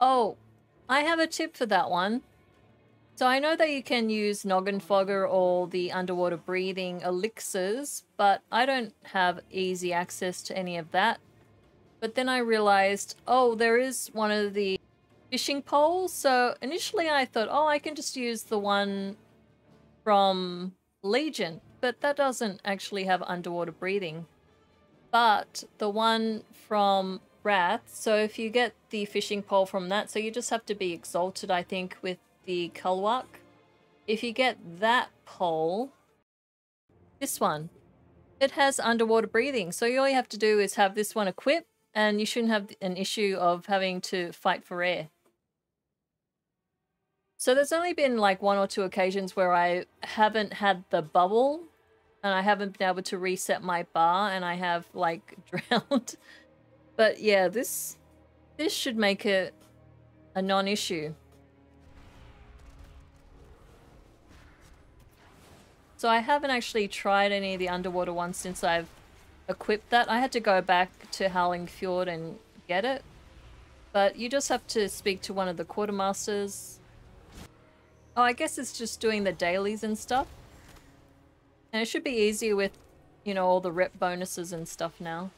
Oh, I have a tip for that one. So I know that you can use Noggenfogger or the underwater breathing elixirs, but I don't have easy access to any of that. But then I realized, oh, there is one of the fishing poles. So initially I thought, oh, I can just use the one from Legion, but that doesn't actually have underwater breathing. But the one from Wrath, so if you get the fishing pole from that, so you just have to be exalted, I think, with the Kalu'ak. If you get that pole, this one, it has underwater breathing. So all you have to do is have this one equipped and you shouldn't have an issue of having to fight for air. So there's only been like one or two occasions where I haven't had the bubble and I haven't been able to reset my bar and I have like drowned. But yeah, this this should make it a non-issue. So I haven't actually tried any of the underwater ones since I've equipped that. I had to go back to Howling Fjord and get it. But you just have to speak to one of the quartermasters. Oh, I guess it's just doing the dailies and stuff. And it should be easier with, you know, all the rep bonuses and stuff now.